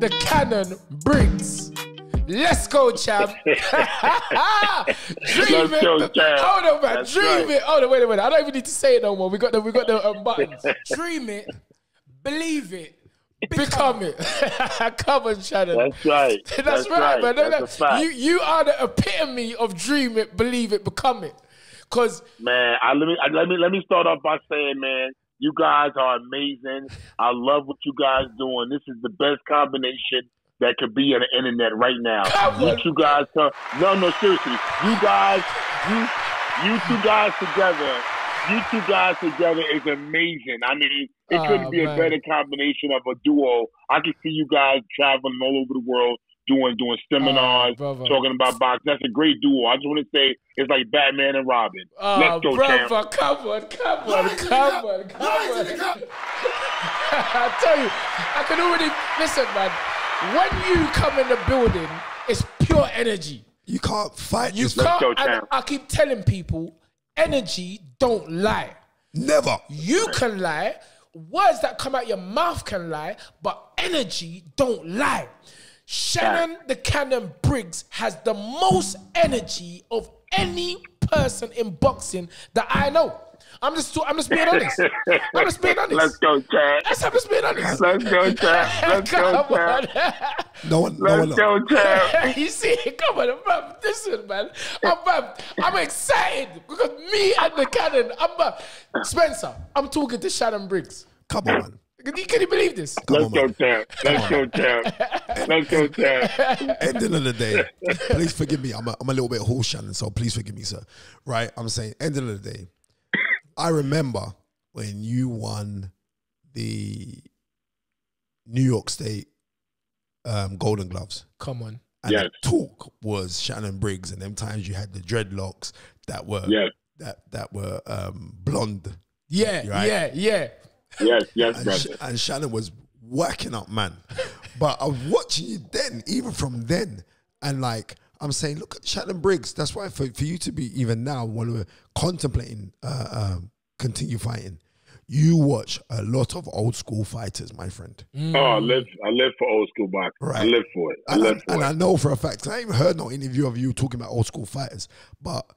the Cannon Briggs. Let's go, champ. Dream Let's it. go, champ. Hold on, man. That's Dream right. it. Hold on, wait a minute. I don't even need to say it no more. We got the we got the um, buttons. Dream it. Believe it. Become it. Come on, Shannon. That's right. That's, That's right, right. man. That's a fact. You you are the epitome of dream it, believe it, become it. Cause Man, I, let me I, let me let me start off by saying, man, you guys are amazing. I love what you guys doing. This is the best combination that could be on the internet right now. Come you guys, come, no, no, seriously, you guys, you you two guys together. You two guys together is amazing. I mean, it Oh, couldn't be man. a better combination of a duo. I can see you guys traveling all over the world, doing doing seminars, Oh, talking about boxing. That's a great duo. I just want to say it's like Batman and Robin. Oh, Let's go, champ. come on, come on, come on, come on. I tell you, I can already listen, man. When you come in the building, it's pure energy. You can't fight You can't. go, and champ. I keep telling people, energy don't lie. Never. You can lie. Words that come out your mouth can lie, but energy don't lie. Shannon the Cannon Briggs has the most energy of any person in boxing that I know. I'm just I'm just being honest. I'm just being honest. Let's go, Chad. Yes, I'm just being honest. Let's go, Chad. Let's go, Come on. Chad. No one. No one. Let's go, Chad. you see, come on, man. Listen, man. I'm, man, I'm excited because me and the cannon. I'm uh, Spencer. I'm talking to Shannon Briggs. Come on, man. Can you, can you believe this? Come Let's on, go, man. Chad. Let's go, Chad. Let's go, Chad. Ending of the day, please forgive me. I'm a, I'm a little bit horse Shannon, so please forgive me, sir. Right? I'm saying, ending of the day, I remember when you won the New York State um, Golden Gloves. Come on. And Yes. the talk was Shannon Briggs, and them times you had the dreadlocks that were Yes. that that were um, blonde, Yeah, Right. yeah, yeah. Yes, yes, and, Sh- brother. and Shannon was working up, man. but I was watching you then, even from then, and like I'm saying, look at Shannon Briggs. That's why for, for you to be even now when we're contemplating uh, um, continue fighting, you watch a lot of old school fighters, my friend. Oh, I live, I live for old school boxing. I live for it. I And, I, live for and it. I know for a fact, I ain't heard no interview of you talking about old school fighters, but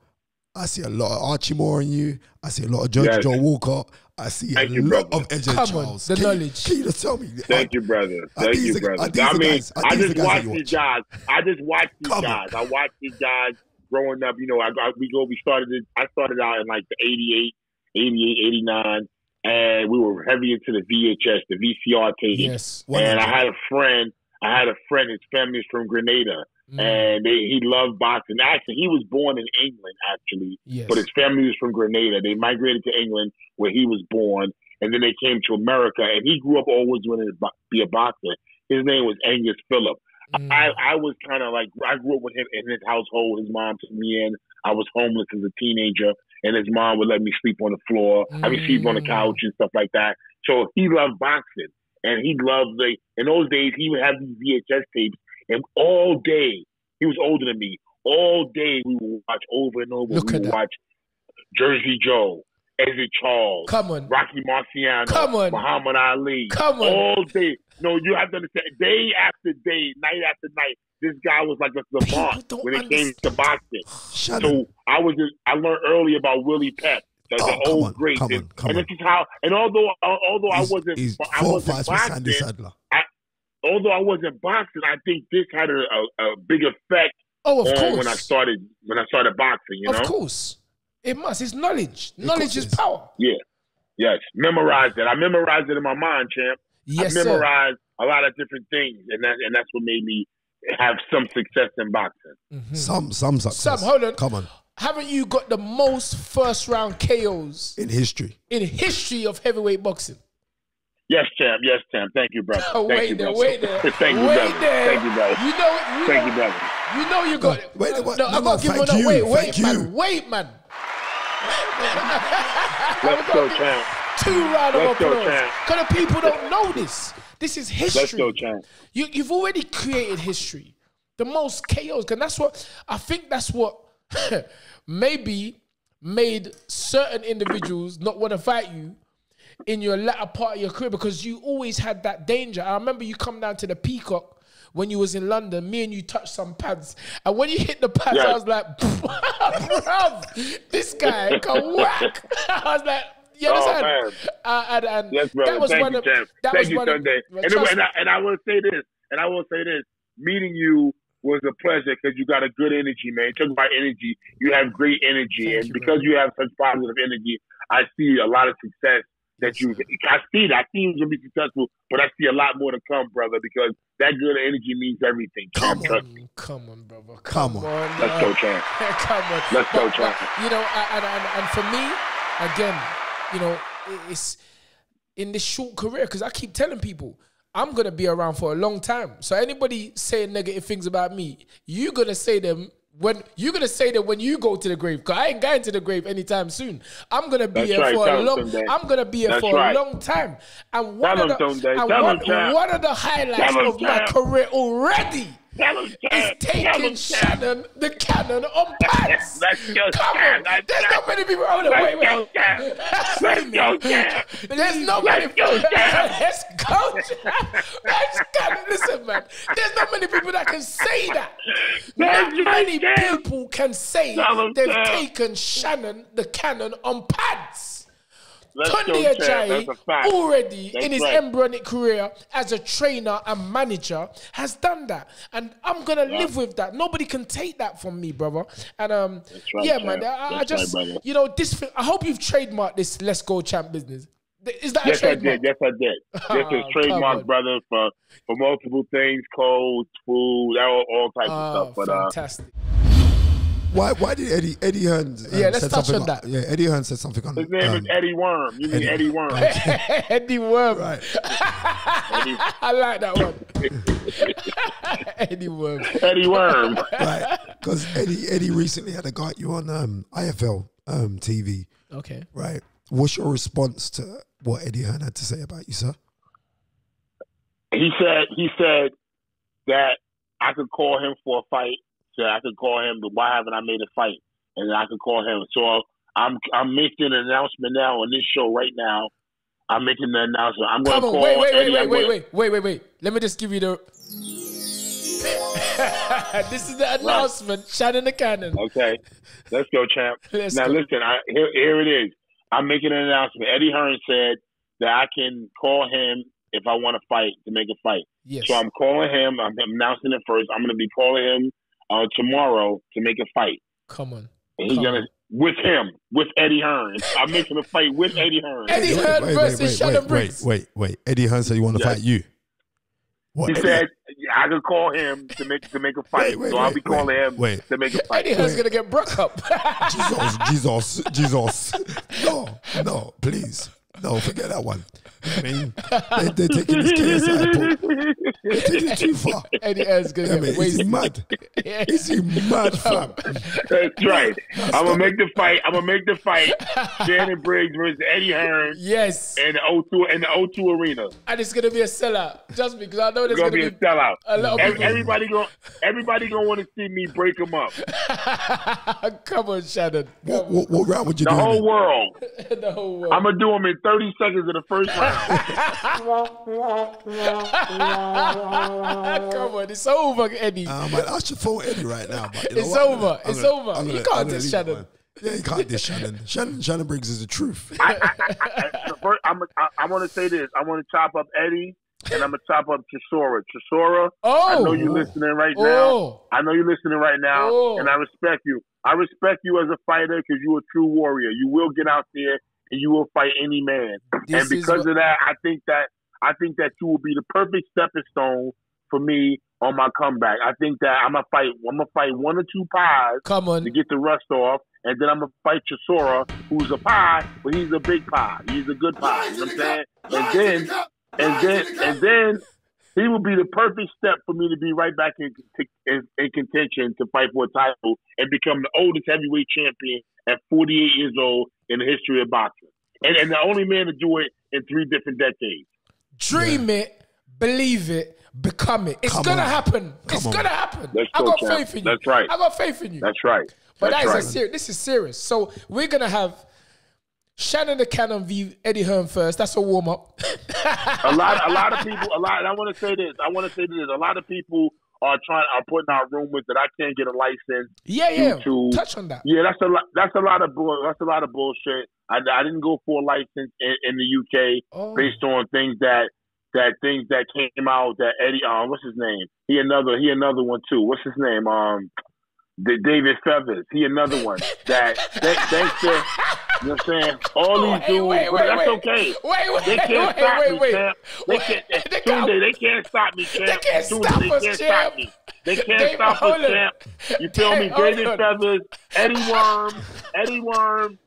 I see a lot of Archie Moore in you. I see a lot of Judge Yes. Joe Walcott. I see Thank a you, lot brother. of AJ Come on, the can you- knowledge. can you just tell me? Thank you, brother. Uh, Thank you, brother. are these I mean, guys- uh, I these the just guys watch these guys. I just watch these Come on. guys. I watch these guys growing up. You know, I, I we go. We started. It, I started out in like the 88, 88, 89, and we were heavy into the VHS, the VCR tapes. Yes. And I had a friend. I had a friend. His family's from Grenada, Mm. and they, he loved boxing. Actually, he was born in England, actually, Yes. but his family was from Grenada. They migrated to England, where he was born, and then they came to America. And he grew up always wanting to be a boxer. His name was Angus Phillip. Mm. I, I was kind of like I grew up with him in his household. His mom took me in. I was homeless as a teenager, and his mom would let me sleep on the floor. I mean, sleep on the Mm. couch and stuff like that. So he loved boxing, and he loved the. In those days, he would have these VHS tapes, and all day he was older than me. All day we would watch over and over. Look we would that. watch Jersey Joe, Ezzard Charles, Come on. Rocky Marciano, Come on. Muhammad Ali. Come on. All day. No, you have to understand. Day after day, night after night, this guy was like a savant when it came to boxing. Shannon, So I was just, I learned early about Willie Pep, the, Oh, the old on, great. come on, and come and on. this is how. And although although I wasn't, he's I wasn't boxing, Saddler. Although I wasn't boxing, I think this had a, a, a big effect Oh, of on course. when I started when I started boxing. You know. of course. It must. It's knowledge. Of knowledge is power. yeah, yes, memorized it. I memorized it in my mind, champ. Yes, I sir. memorized a lot of different things, and that and that's what made me have some success in boxing. Mm-hmm. Some, some success. Sam, hold on. Come on. Haven't you got the most first round KOs In history. in history of heavyweight boxing? Yes, champ. Yes, champ. Thank you, brother. Oh, Thank wait you, there, brother. wait there. Thank you, wait brother. there. Thank you, brother. You know, you Thank know, you, brother. You know you got it. Wait, wait, no, no, I'm no, not giving thank no, you, Wait, wait, thank man. you. Wait, man. Let's go, champ. Two round of Let's go, applause. champ. Because the people don't know this. This is history. Let's go, champ. You, you've already created history. The most KOs. And that's what, I think that's what maybe made certain individuals not want to fight you in your latter part of your career because you always had that danger. I remember you come down to the Peacock when you was in London. Me and you touched some pads, and when you hit the pads, I was like, "Bruv, this guy can whack." I was like. You Oh, understand? Uh, and, and Yes, brother. that was Thank one you, of that Thank was you, one Sunday. well, And, I, and I will say this, and I will say this: meeting you was a pleasure because you got a good energy, man. Talk about energy. You have great energy, Thank and you, because you have such positive energy, I see a lot of success. That you, I see that. I see you're gonna be successful, but I see a lot more to come, brother. Because that good energy means everything. Come champ. Trust me. on, come on, brother. Come Come, on. on. Let's go, champ. Come on. Let's go, But- champ. You know, and, and, and for me, again, you know, it's in this short career because I keep telling people I'm gonna be around for a long time. So anybody saying negative things about me, you're gonna say them when you're gonna say that when you go to the grave. Cause I ain't going to the grave anytime soon. I'm gonna be That's here right. for a long. someday. I'm gonna be here That's for right. a long time. And one Tell of the and one, one of the highlights of my career already is. Taking. Shannon the cannon on. Let's go, Come on, Let's there's not many people. Hold on, wait, wait. Let's go. There's not many Let's go, champ. Let's go. Let's go. Listen, man. There's not many people that can say that. Not many people can say they've taken Shannon the cannon on pads. Tunde. Ajayi That's a fact. already That's in his right. embryonic career as a trainer and manager has done that, and I'm gonna live with that. Nobody can take that from me, brother. And um, right, yeah, champ. man, I, I just right, you know this. I hope you've trademarked this "Let's Go Champ" business. Is that Yes, I did. Yes, I did. This Oh, is come trademark, brother, for for multiple things, clothes, food, all, all types Oh, of stuff. But uh, fantastic. Why? Why did Eddie Eddie Hearn? Um, Yeah, let's touch something on that. Yeah, Eddie Hearn said something on. his name um, is Eddie Worm. You mean Eddie- Eddie Worm? Eddie Worm. Right. I like that one. Eddie Worm. Eddie Worm. right. Because Eddie Eddie recently had a guy you on um, IFL um, TV. Okay. Right. What's your response to what Eddie Hearn had to say about you, sir? he said he said that I could call him for a fight. So I could call him, but why haven't I made a fight? And I could call him. So I'm I'm making an announcement now on this show right now. I'm making the announcement. I'm going to call. wait, wait, wait, Eddie. wait, wait, wait, wait, wait, wait. Let me just give you the. this is the announcement. Shannon the Cannon. Okay, let's go, champ. Let's now go. listen, I, here, here it is. I'm making an announcement. Eddie Hearn said that I can call him if I want to fight to make a fight. Yes. So I'm calling him. I'm announcing it first. I'm going to be calling him uh, tomorrow to make a fight. Come on. And he's Come gonna with him with Eddie Hearn. I'm making a fight with Eddie Hearn. Eddie Wait, Hearn wait, versus wait, wait, Shannon wait, Briggs. Wait, wait, wait. Eddie Hearn said you want to Yes. fight you. What? He Eddie- said I could call him to make to make a fight. Wait, wait, so I'll wait, be calling wait, him wait. to make a fight. Eddie Hearn's gonna get broke up. Jesus, Jesus, Jesus. No, no, please. No, forget that one. I mean, they, they're taking this KSI Paul. They're taking it too far. Eddie Hearn's gonna I get mean, is he mad? Yeah. Is he mad, fam? That's right. I'm gonna make the fight. I'm gonna make the fight. Shannon Briggs versus Eddie Hearn Yes, in the O2 in the O2 arena. and it's gonna be a sellout. Just because I know It's there's gonna gonna, be a sellout. a lot of people. Everybody gonna everybody gonna want to see me break them up. Come on, Shannon. What, what, what round would you The do? him whole world. the whole world. I'm gonna do them in 30 seconds of the first round. Come on, it's over, Eddie. Uh, man, I should phone Eddie right now. But you know It's what? Over. gonna- I'm It's gonna- over. I'm You gonna- can't I'm gonna diss Shannon. it, man. Yeah, you can't diss Shannon. Shannon. Shannon Briggs is the truth. I, I, I, I, the first- I'm, I, I want to say this. I want to chop up Eddie, and I'm gonna chop up Chisora. Chisora, Oh, I know you're listening right now. oh, I know you're listening right now, Oh. and I respect you. I respect you as a fighter because you're a true warrior. You will get out there and you will fight any man. This and because what- of that, I think that I think that you will be the perfect stepping stone for me on my comeback. I think that I'm gonna fight. I'm gonna fight one or two pies come on. to get the rust off, and then I'm gonna fight Chisora, who's a pie, but he's a big pie. He's a good pie. You know what I'm saying? And then, and then, and then, he will be the perfect step for me to be right back in, in, in contention to fight for a title and become the oldest heavyweight champion at 48 years old in the history of boxing, and, and the only man to do it in three different decades. Dream it, believe it, become it. It's Come gonna on. happen. it's on. gonna happen. Let's I go, got champ. faith in you. That's right. I got faith in you. That's right. But That's that is right. a serious. This is serious. So we're gonna have Shannon the Cannon v Eddie Hearn first. That's a warm up. a lot, a lot of people, a lot. I want to say this. I want to say this. A lot of people are trying are putting out rumors that I can't get a license. yeah, yeah. to- Touch on that. Yeah, that's a lot. That's a lot of bull. That's a lot of bullshit. I, I didn't go for a license in, in the UK Oh. based on things that that things that came out that Eddie. Um, what's his name? He another. He another one too. What's his name? Um, the David Feathers. He another one. That, that thanks to. You know what I'm saying? All these Hey, dudes, wait, but wait, that's wait. okay. Wait, wait, They can't wait, stop wait, me, wait. champ. They can't. they can't- they can't stop me, champ. can't Tunde, stop they us, can't champ. stop me. They can't They- stop us, on. champ. You feel me? Hey, hold David. Feathers, Eddie Worm, Eddie Worm,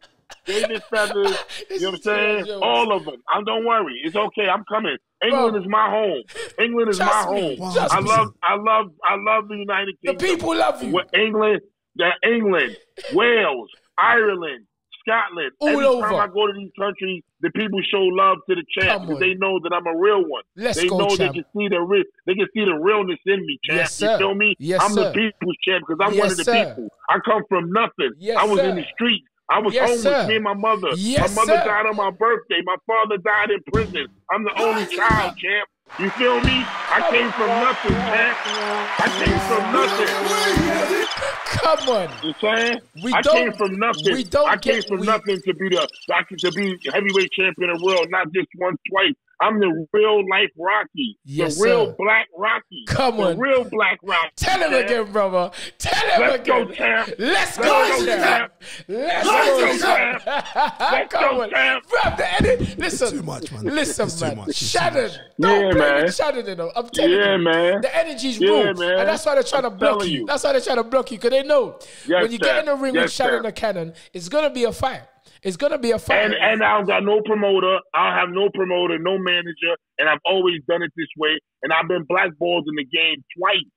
David Feathers. You know what I'm saying? yo. All of them. I'm, don't worry. It's okay. I'm coming. England Bro. is my home. England is my Trust me. home. Trust I me. love, I love, I love the United Kingdom. The people love you. With England, the England, Wales, Ireland, Scotland. All Every over. time I go to these countries, the people show love to the champ because they know that I'm a real one. Let's they go, know champ. they can see the real, they can see the realness in me, champ. Yes, you feel me? Yes, I'm sir. the people's champ because I'm Yes, one of the sir. people. I come from nothing. Yes, I was sir. in the streets. I was Yes, homeless. sir. Me and my mother. Yes, my mother sir. died on my birthday. My father died in prison. I'm the only child, champ. You feel me? I came from nothing, champ. I came from nothing. Come on. You saying? We I came from nothing. we don't I came get- from we- nothing to be the to be heavyweight champion of the world, not just once, twice. I'm the real life Rocky, Yes, the real sir. black Rocky, Come on. the real black Rocky. Tell him champ. again, brother. Tell him Let's go, champ. Let's Let's go, go, champ. champ. Let's Let's go, go, champ. Let's Come go, champ. Bruv, the edit. Listen. too much, man. Listen, It's too man. much. Shannon. much. Don't Yeah, play man. with Shannon, you know. I'm telling Yeah, you. man. The energy's Yeah, real. man. And that's why they're trying to I'm block you. you. That's why they're trying to block you. Because they know Yes, when you sir. get in the ring with Shannon sir. the Cannon, it's going to be a fight. It's going to be a fight. And and I don't got no promoter. I have no promoter, no manager, and I've always done it this way. And I've been blackballed in the game twice.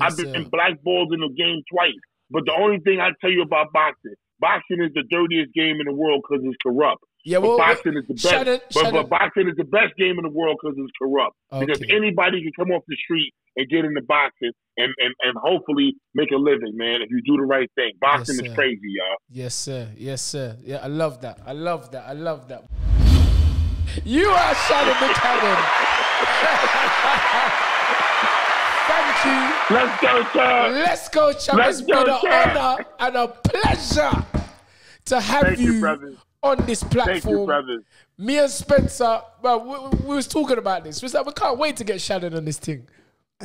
I've Yes, been sir. blackballed in the game twice. But the only thing I tell you about boxing, boxing is the dirtiest game in the world because it's corrupt. Yeah, But boxing is the best. Shannon- but, but boxing is the best game in the world because it's corrupt. Because anybody can come off the street and get into boxing and, and, and hopefully make a living, man, if you do the right thing. Boxing Yes, is crazy, y'all. Yes, sir. Yes, sir. Yeah, I love that. I love that. I love that. You are Shannon the Cannon. Thank you. Let's go, sir. Let's go, champ. Let's It's been go, an honor and a pleasure to have Thank you, you, on this Thank you, platform. brothers. Me and Spencer, well, we, we was talking about this. We was like, we can't wait to get Shannon on this thing.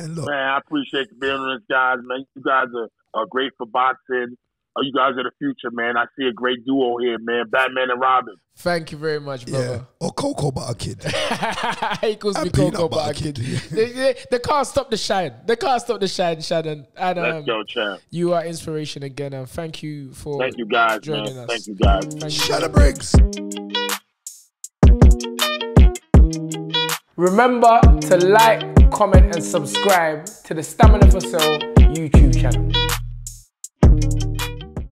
And look, Man, I appreciate you being on this, guys. Man, you guys are, are great for boxing. Oh, you guys are the future, man. I see a great duo here, man. Batman and Robin. Thank you very much, yeah, brother. or cocoa butter kid. he calls me And peanut Cocoa butter Butter Kid. kid. they, they, they can't stop the shine. They can't stop the shine, Shannon. And Let's um, go, champ. you are inspiration again. And thank you for Thank you, guys, joining man. us. Thank you, guys. Thank you. Shannon Briggs. Remember to like, comment, and subscribe to the Stamina for Sale YouTube channel.